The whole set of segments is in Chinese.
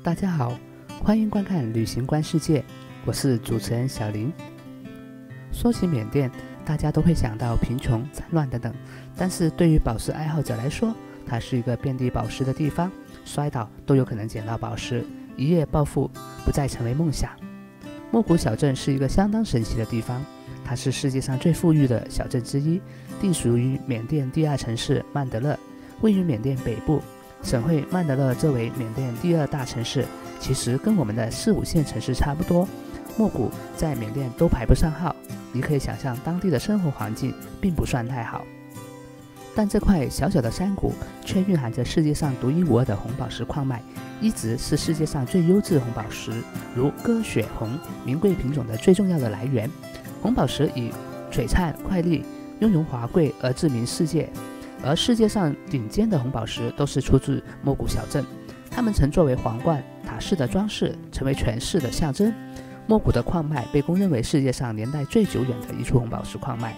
大家好，欢迎观看《旅行观世界》，我是主持人小林。说起缅甸，大家都会想到贫穷、战乱等等，但是对于宝石爱好者来说，它是一个遍地宝石的地方，摔倒都有可能捡到宝石，一夜暴富不再成为梦想。莫古小镇是一个相当神奇的地方，它是世界上最富裕的小镇之一，隶属于缅甸第二城市曼德勒，位于缅甸北部。省会曼德勒作为缅甸第二大城市，其实跟我们的四五线城市差不多。莫古在缅甸都排不上号，你可以想象当地的生活环境并不算太好。但这块小小的山谷却蕴含着世界上独一无二的红宝石矿脉，一直是世界上最优质红宝石，如鸽血红名贵品种的最重要的来源。红宝石以璀璨快丽、雍容华贵而知名世界。而世界上顶尖的红宝石都是出自莫古小镇，它们曾作为皇冠、塔式的装饰，成为权势的象征。莫古的矿脉被公认为世界上年代最久远的一处红宝石矿脉，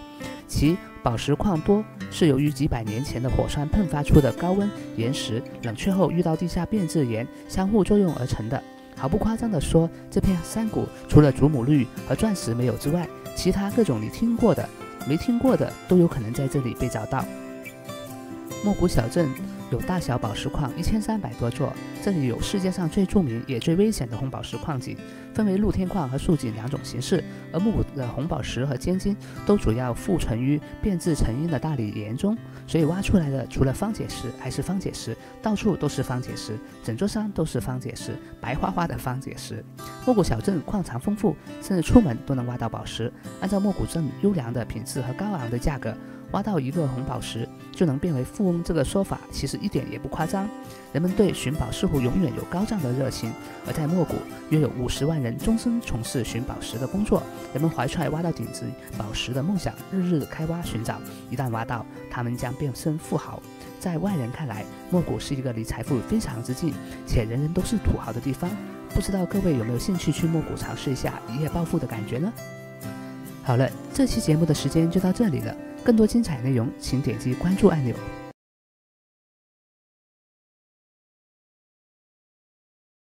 其宝石矿多是由于几百年前的火山喷发出的高温岩石冷却后遇到地下变质岩相互作用而成的。毫不夸张地说，这片山谷除了祖母绿和钻石没有之外，其他各种你听过的、没听过的都有可能在这里被找到。莫古小镇有大小宝石矿一千三百多座，这里有世界上最著名也最危险的红宝石矿井，分为露天矿和竖井两种形式。而莫古的红宝石和尖晶都主要富存于变质成因的大理岩中，所以挖出来的除了方解石还是方解石，到处都是方解石，整座山都是方解石，白花花的方解石。莫古小镇矿藏丰富，甚至出门都能挖到宝石。按照莫古镇优良的品质和高昂的价格。挖到一个红宝石就能变为富翁，这个说法其实一点也不夸张。人们对寻宝似乎永远有高涨的热情，而在莫古，约有五十万人终身从事寻宝石的工作。人们怀揣挖到顶级宝石的梦想，日日开挖寻找。一旦挖到，他们将变身富豪。在外人看来，莫古是一个离财富非常之近，且人人都是土豪的地方。不知道各位有没有兴趣去莫古尝试一下一夜暴富的感觉呢？好了，这期节目的时间就到这里了。更多精彩内容，请点击关注按钮。